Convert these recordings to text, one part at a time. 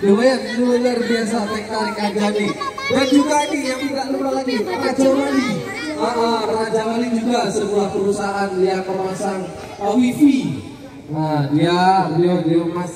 lumayan luar biasa teknik Agani dan juga ini yang tidak lupa lagi Raja Wali. Uh, uh, Raja Wali juga sebuah perusahaan yang memasang uh, wifi. Nah dia beliau beliau Mas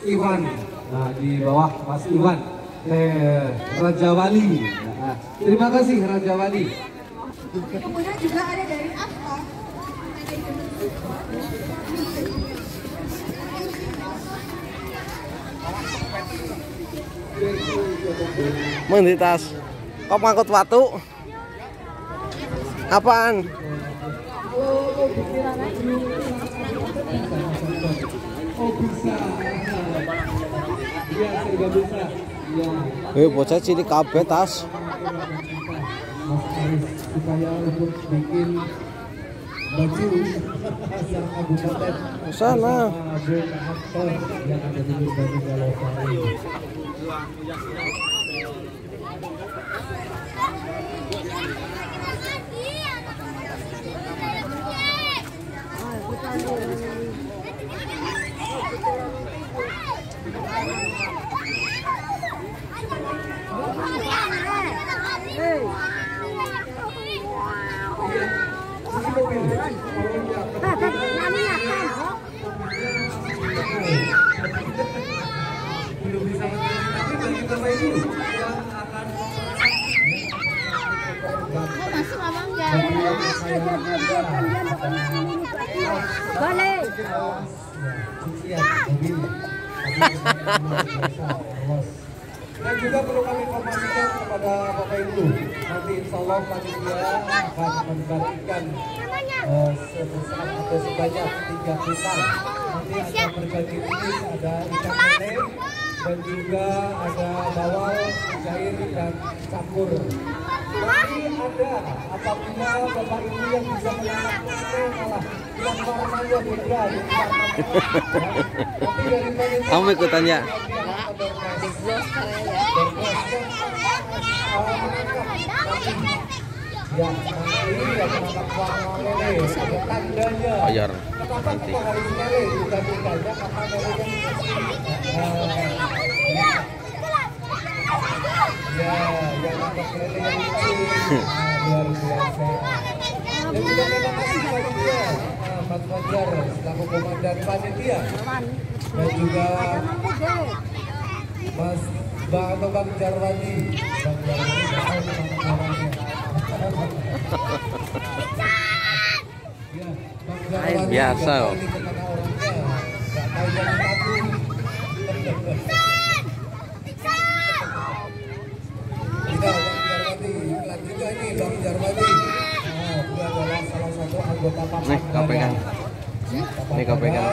Iwan. Nah di bawah Mas Iwan. Eh, Raja Wali. Nah, terima kasih Raja Wali. Kemudian juga ada dari Afton Mana tas? Kok ngangkut batu? Apaan? Eh, bocah cilik kabeh tas. Bikin asal kabupaten yang ada di Galosari. Belum bisa tapi bagi Bapak Ibu yang akan masuk abang ya Dan juga perlu kami informasikan kepada Bapak Ibu, nanti insya Allah panitia akan membagikan eh, sebesar atau sebanyak tiga kuintal. Nanti ada berbagai jenis, ada ikan lele dan juga ada bawal, cair dan campur. Ada Kamu ikutannya? Ya. Bayar nanti. kita harus lele? Bukan tandanya karena lele yang Ya, yang ada lele yang lucu. Nah, luar biasa. Dan juga terima kasih panitia, ah, Mas Fajar selaku komandan panitia. Dan juga Mas Bang atau Bang Jarwani. Bang. Ya, Bang Jarwani Biasa, nggak oh. tahu nih ke mana orangnya. Nggak tahu jalan satu. Tidak, Bang Jarwani. Iklan juga ini Bang Jarwani. Nah, dia adalah salah satu anggota Papan Nih, kau pegang. Nih, kau pegang.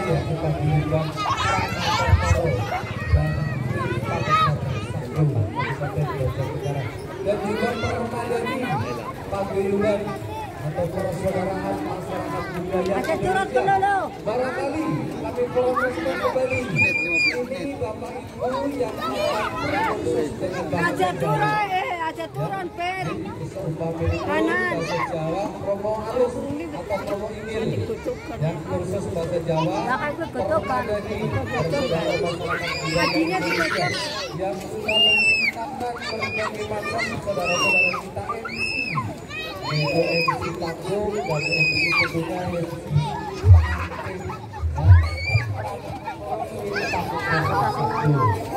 Dan juga permadani paguyuban atau persaudaraan masyarakat budaya Indonesia. Barangkali kami promosikan kembali ini Bapak Ibu yang akan dengan pen Kanan. Promo halus atau promo email yang kursus bahasa Jawa. Bakal gue gotokan. Tadinya ditutup. yang sudah menciptakan berbagai macam saudara-saudara kita MC yaitu MC Takung dan MC tentunya MC bisa minta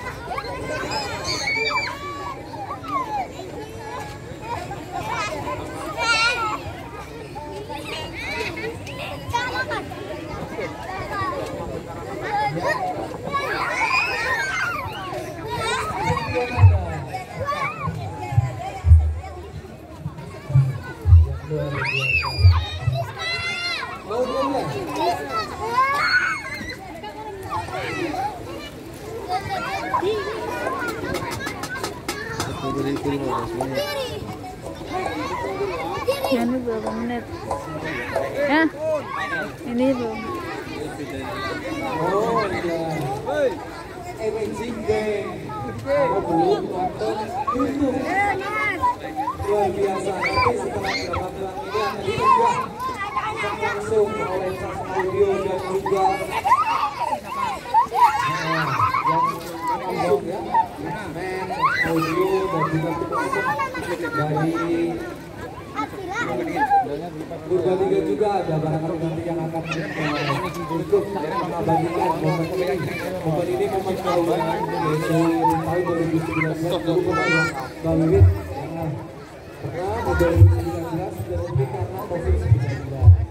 Yani böyle ne? Ha? Yani böyle. Langsung oleh Mas Audio dan juga audio dan juga dari Purbalingga juga ada barang-barang nanti yang akan untuk mengabadikan momen ini. Momen ini momen kehormatan yaitu tahun 2019 dulu kemarin Mbak Wiwit yang pernah 2019 terlebih karena COVID-19.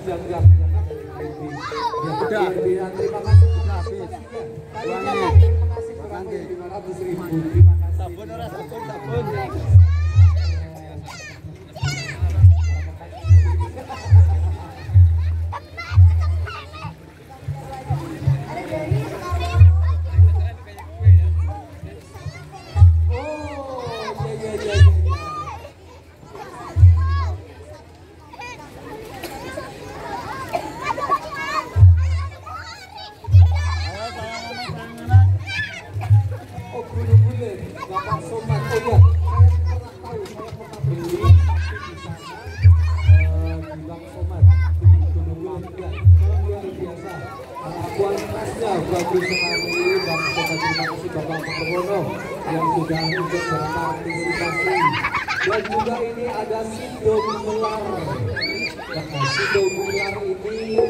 Jangga yang ada di Kredi. Ya, Udah. Biar- terima kasih. habis. Uangnya. kan terima kasih kurang dari 500 ribu. Terima kasih. Kualitasnya bagus sekali. Bang Somat terima kasih Bapak Purwono yang sudah ikut berpartisipasi. Dan juga ini ada Sido Gumelar. Nah, Sido Gumelar ini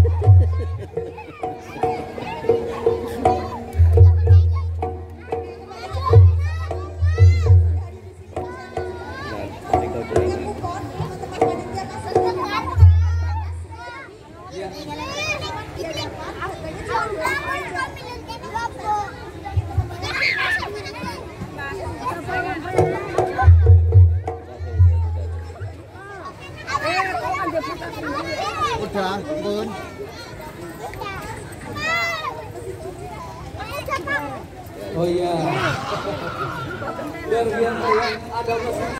Udah, pun. Oh iya. Biasa ya, ada